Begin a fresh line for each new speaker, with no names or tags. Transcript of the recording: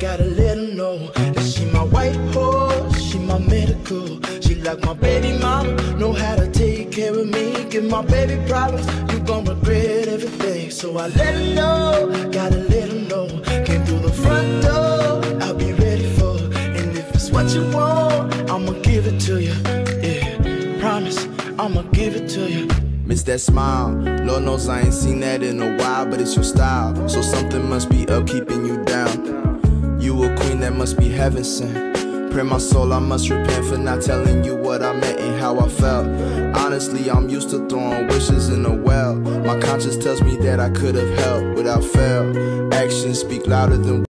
know that she my white horse, she my medical. She like my baby mama, know how to take care of me. Give my baby problems, you gon' regret everything. So I let her know, gotta let her know. Came through the front door, I'll be ready for. And if it's what you want, I'ma give it to you. Yeah, promise, I'ma give it to you.
Miss that smile. Lord knows I ain't seen that in a while, but it's your style. So something must be up keeping you down. You a queen that must be heaven sent. Pray my soul, I must repent for not telling you what I meant and how I felt. Honestly, I'm used to throwing wishes in a well. My conscience tells me that I could have helped without fail. Actions speak louder than